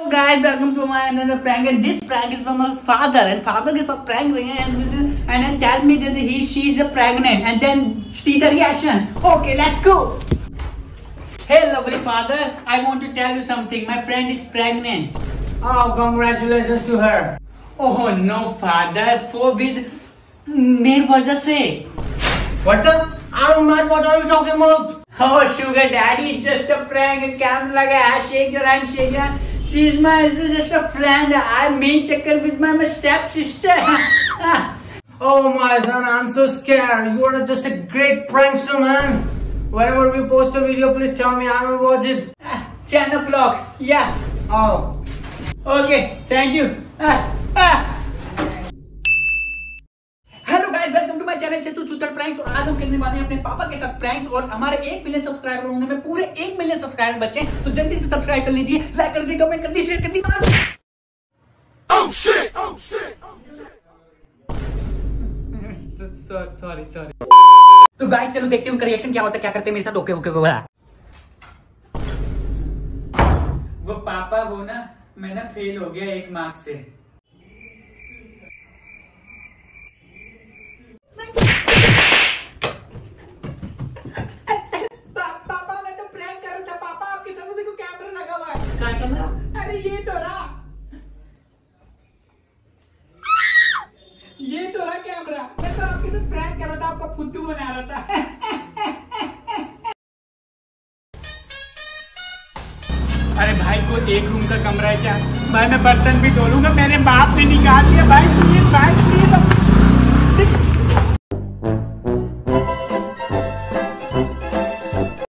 Hello guys, welcome to my another prank and this prank is from my father and father is a prank हुए and and tell me that he she is pregnant and then see the reaction. Okay, let's go. Hey lovely father, I want to tell you something. My friend is pregnant. Oh, congratulations to her. Oh no father, for with मेरी just से. What the? I don't know what are you talking about? Oh sugar daddy, just a prank. Camp लगा है, shake your hand, shake your hand. She's my just a friend. i mean, check checker with my, my stepsister. oh my son, I'm so scared. You are just a great prankster, man. Whenever we post a video, please tell me I will watch it. Ah, 10 o'clock. Yeah. Oh. Okay. Thank you. Ah, ah. Channel चुतर pranks और आज हम खेलने वाले हैं अपने पापा के साथ प्रैंक्स और हमारे एक मिलियन सब्सक्राइबर होने में पूरे एक मिलियन सब्सक्राइबर बचे तो जल्दी से सब्सक्राइब कर लीजिए लाइक कर कमेंट कर शेयर कर oh, oh, तो गाइस चलो देखते हैं उनका रिएक्शन क्या होता है क्या करते हैं मेरे साथ ओके ओके वो पापा वो ना मैं ना फेल हो गया एक मार्क्स से रहा है कमरा अरे ये तो रहा ये तो रहा कैमरा मैं तो आपके साथ प्रैंक कर रहा था आपका फुद्दू बना रहा था अरे भाई को एक रूम का कमरा है क्या भाई मैं बर्तन भी धो लूंगा मैंने बाप से निकाल दिया भाई तू ये